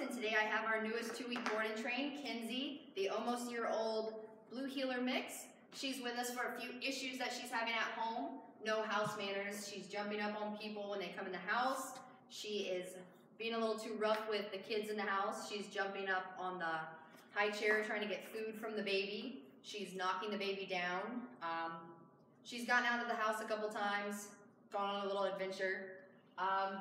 and today I have our newest two-week board and train, Kenzie, the almost year-old Blue Heeler mix. She's with us for a few issues that she's having at home. No house manners. She's jumping up on people when they come in the house. She is being a little too rough with the kids in the house. She's jumping up on the high chair trying to get food from the baby. She's knocking the baby down. Um, she's gotten out of the house a couple times, gone on a little adventure. Um,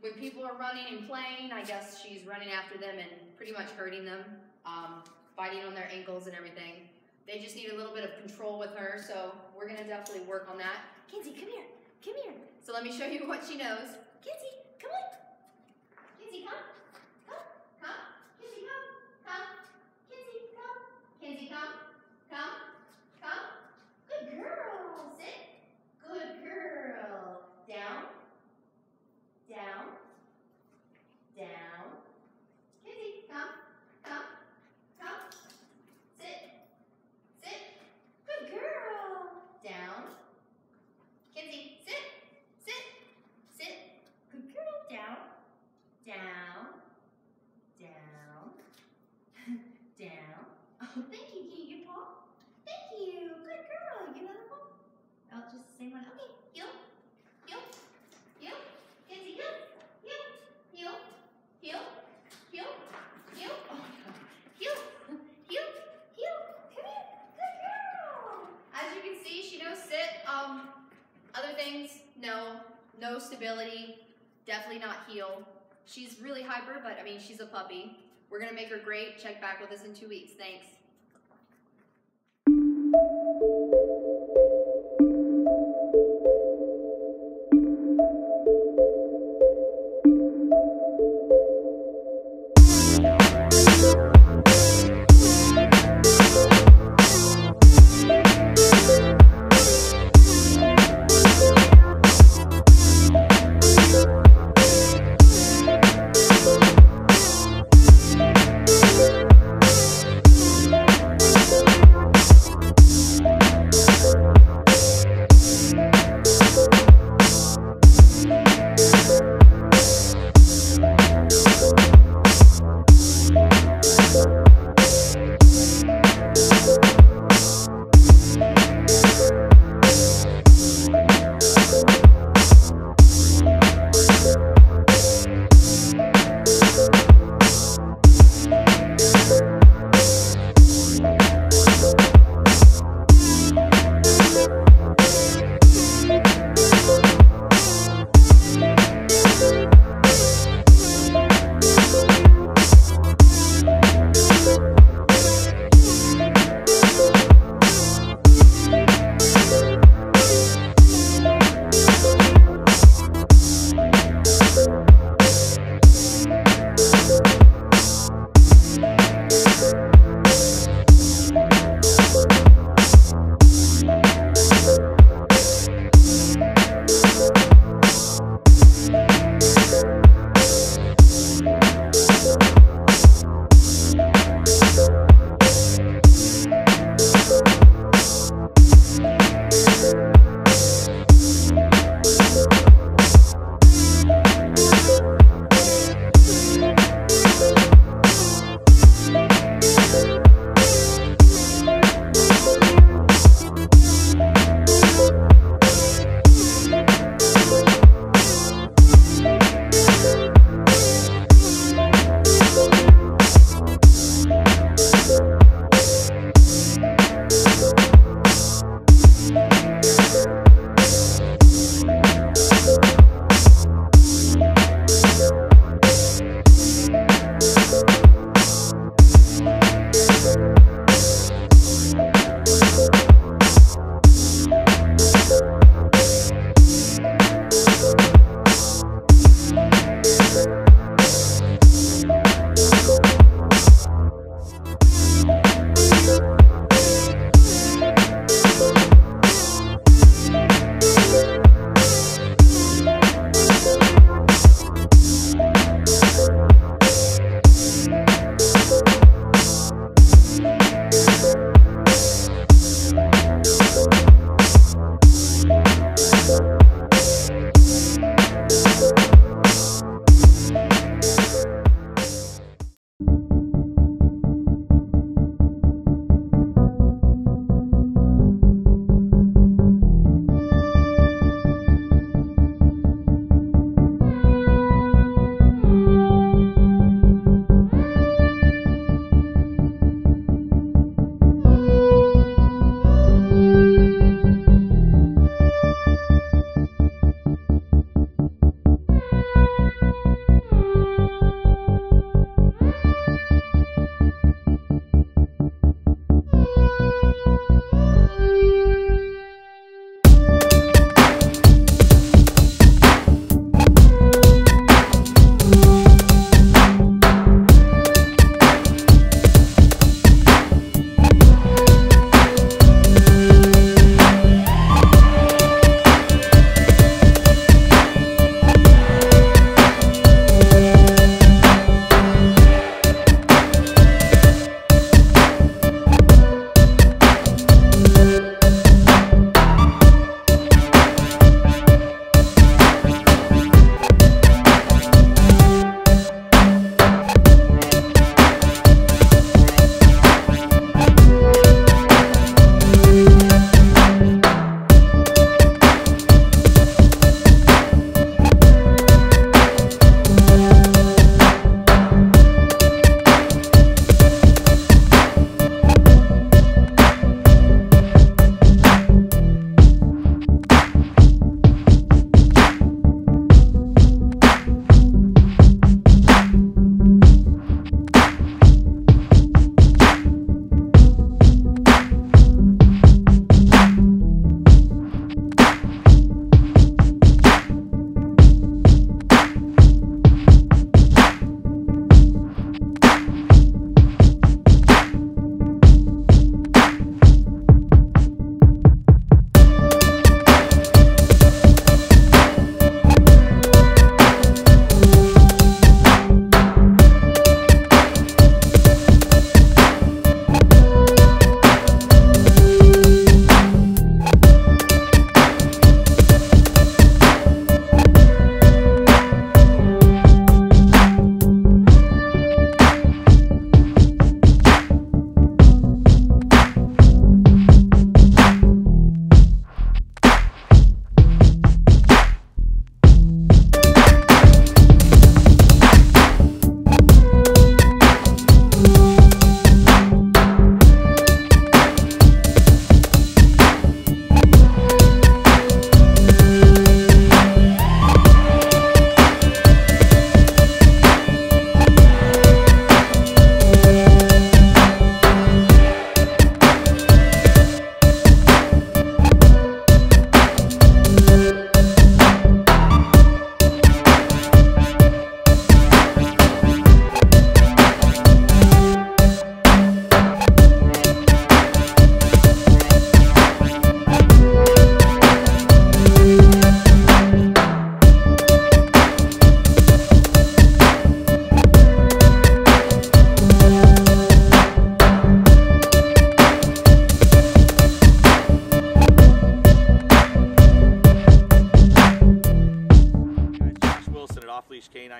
when people are running and playing, I guess she's running after them and pretty much hurting them, um, biting on their ankles and everything. They just need a little bit of control with her, so we're gonna definitely work on that. Kenzie, come here, come here. So let me show you what she knows. Kenzie, come on. Kenzie, come, come, come. Kenzie, come, come. Kenzie, come. Kenzie, come, come, come. Good girl. Sit. Good girl. Down, down, down. Kenzie, come, come, come. Sit, sit. Good girl. Down. Kenzie, sit, sit, sit. Good girl. Down, down, down, down. Oh, thank you. Can you get paw? Thank you. Good girl. Get another paw. Oh, just the same one. Okay. Heel, heel, heel. Kenzie, heel, heel, heel, heel, heel, heel. Oh God. Heel, heel, heel. Come here. Good girl. As you can see, she knows sit. Um, other things, no. No stability. Definitely not heel. She's really hyper, but I mean, she's a puppy. We're gonna make her great. Check back with us in two weeks. Thanks.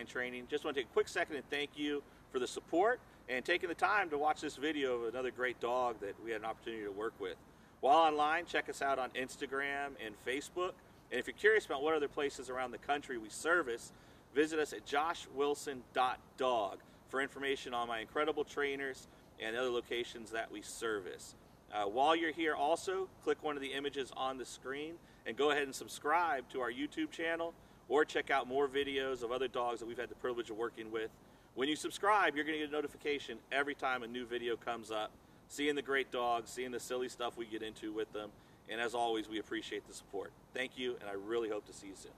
Training. Just want to take a quick second and thank you for the support and taking the time to watch this video of another great dog that we had an opportunity to work with. While online, check us out on Instagram and Facebook. And if you're curious about what other places around the country we service, visit us at joshwilson.dog for information on my incredible trainers and other locations that we service. Uh, while you're here, also click one of the images on the screen and go ahead and subscribe to our YouTube channel or check out more videos of other dogs that we've had the privilege of working with. When you subscribe, you're going to get a notification every time a new video comes up, seeing the great dogs, seeing the silly stuff we get into with them. And as always, we appreciate the support. Thank you, and I really hope to see you soon.